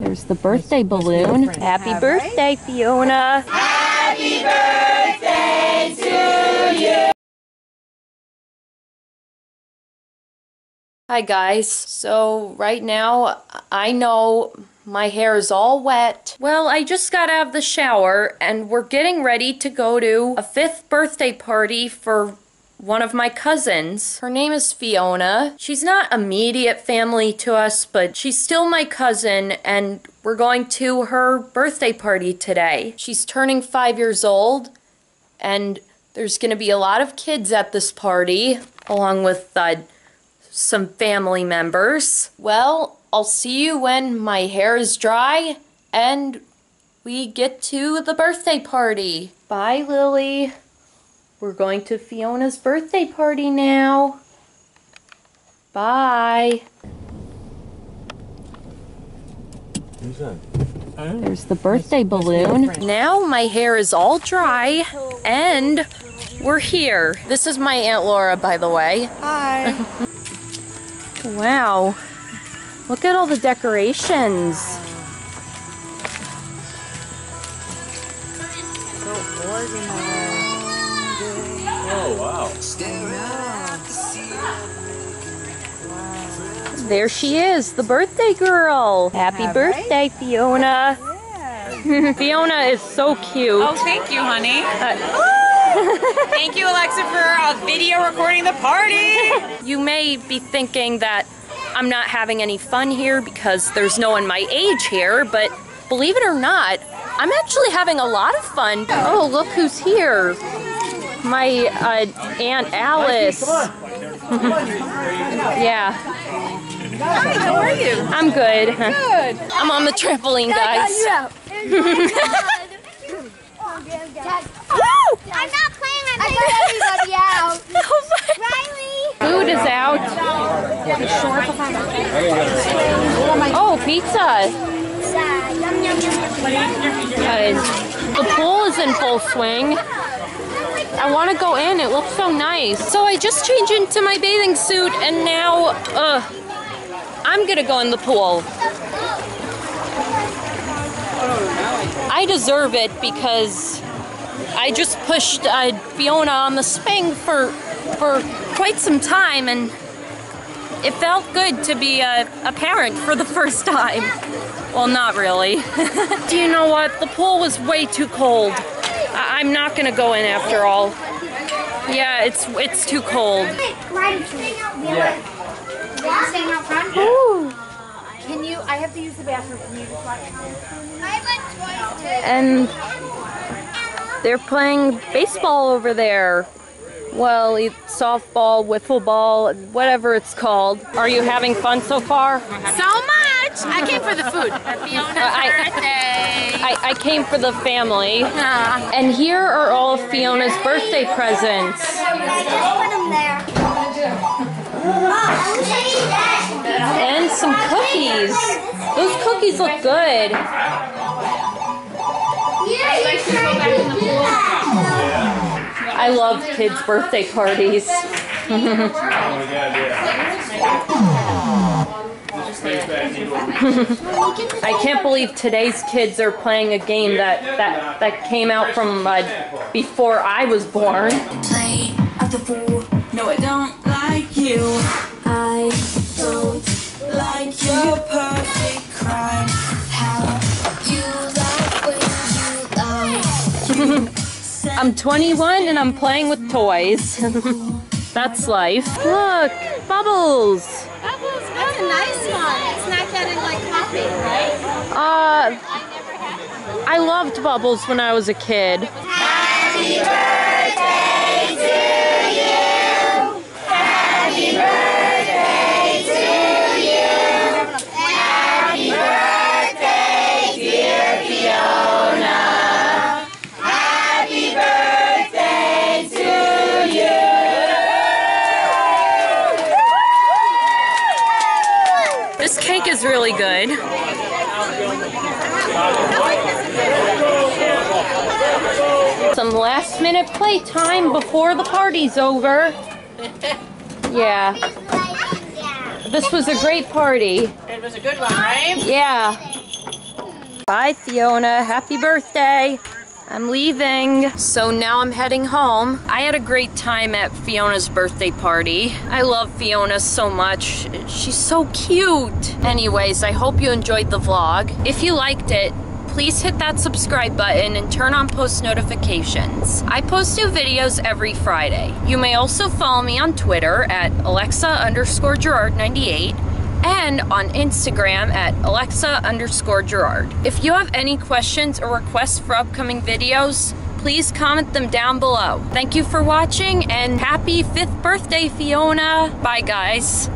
There's the birthday balloon. Happy birthday, Fiona. Happy birthday to you. Hi guys. So right now I know my hair is all wet. Well, I just got out of the shower and we're getting ready to go to a fifth birthday party for one of my cousins. Her name is Fiona. She's not immediate family to us, but she's still my cousin and we're going to her birthday party today. She's turning five years old and there's going to be a lot of kids at this party along with uh, some family members. Well, I'll see you when my hair is dry and we get to the birthday party. Bye, Lily. We're going to Fiona's birthday party now. Bye. Who's that? There's the birthday balloon. Now my hair is all dry and we're here. This is my Aunt Laura, by the way. Hi. Wow. Look at all the decorations. Oh, wow. There she is, the birthday girl. Happy Yeah, right? birthday, Fiona. Fiona is so cute. Oh, thank you, honey. Uh, Thank you, Alexa, for uh, video recording the party. you may be thinking that I'm not having any fun here because there's no one my age here, but believe it or not, I'm actually having a lot of fun. Oh, look who's here. My uh, Aunt Alice. yeah, Hi, how are you? I'm good. Good. I'm on the trampoline, guys. I'm not playing. I got everybody out. Riley. Food is out. Oh, pizza. Yum yum yum. Uh, the pool is in full swing. I want to go in. It looks so nice. So I just changed into my bathing suit and now, uh, I'm gonna go in the pool. I deserve it because I just pushed uh, Fiona on the swing for for quite some time and it felt good to be a, a parent for the first time. Well, not really. Do you know what? The pool was way too cold. I- I'm not gonna go in after all. Yeah, it's it's too cold. Riley, staying out. Yeah. Staying out front. Can you? I have to use the bathroom. Can you just watch? I went twice too. And they're playing baseball over there. Well, e- softball, wiffle ball, whatever it's called. Are you having fun so far? So much. I came for the food. Fiona's I- birthday. I, I came for the family. Uh-huh. And here are all of Fiona's birthday presents. I just put them there. Oh, who said eat that? And some cookies. Those cookies look good. Yeah, you tried to do that. I love kids' birthday parties. I can't believe today's kids are playing a game that that that came out from uh, before I was born. play of the fool. No, I don't like you. I don't like your perfect crime. How you like when you lie. I'm 21 and I'm playing with toys. That's life. Look, bubbles. Bubbles, Uh, I loved bubbles when I was a kid. Happy birthday to you! Happy birthday to you! Happy birthday, dear Fiona! Happy birthday to you! This cake is really good. Some last minute playtime before the party's over. Yeah, this was a great party. It was a good one, right? Yeah. Bye, Fiona. Happy birthday. I'm leaving. So now I'm heading home. I had a great time at Fiona's birthday party. I love Fiona so much. She's so cute. Anyways, I hope you enjoyed the vlog. If you liked it, please hit that subscribe button and turn on post notifications. I post new videos every Friday. You may also follow me on Twitter at Alexa underscore Girard 98 and on Instagram at Alexa underscore Girard. If you have any questions or requests for upcoming videos, please comment them down below. Thank you for watching and happy fifth birthday, Fiona. Bye, guys.